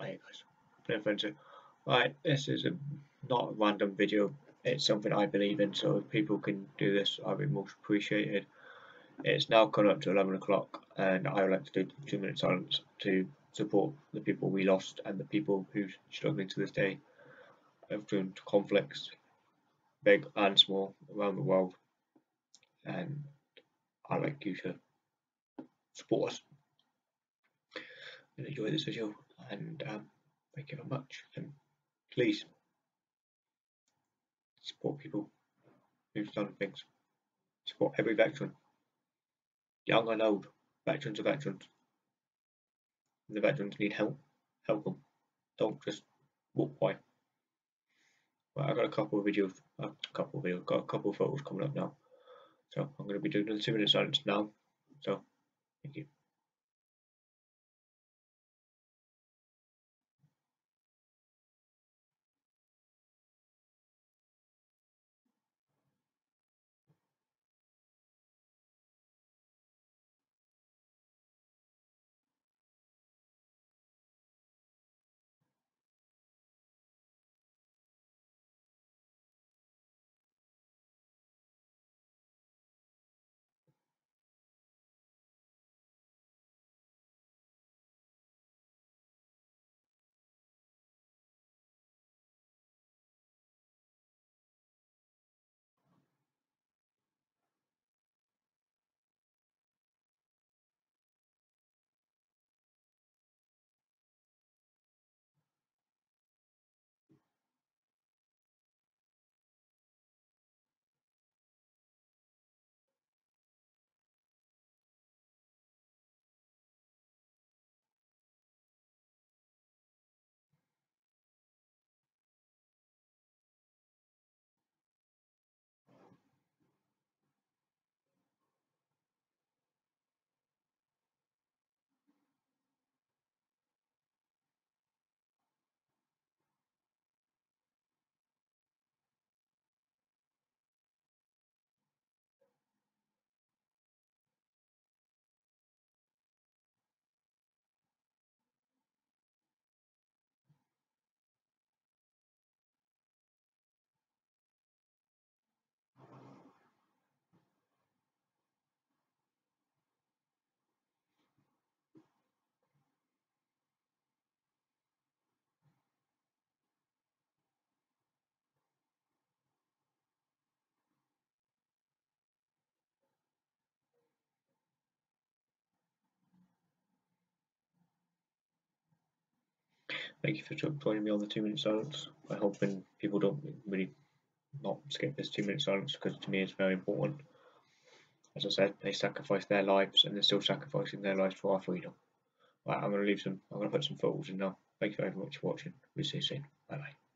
Hi guys, Plymouth Fenns. Right, this is a not a random video. It's something I believe in, so if people can do this, I'd be most appreciated. It's now coming up to 11 o'clock, and I would like to do two minute silence to support the people we lost and the people who struggling to this day doing conflicts, big and small, around the world. And I'd like you to support us enjoy this video and um, thank you very much and please support people who've done things. Support every veteran young and old veterans are veterans. The veterans need help help them don't just walk by. Well, I've got a couple of videos a couple of videos got a couple of photos coming up now. So I'm going to be doing the two minute silence now. So thank you Thank you for joining me on the two minute silence. I hope when people don't really not skip this two minute silence because to me it's very important. As I said, they sacrificed their lives and they're still sacrificing their lives for our freedom. Right, I'm going to leave some, I'm going to put some photos in now. Thank you very much for watching. We'll see you soon. Bye bye.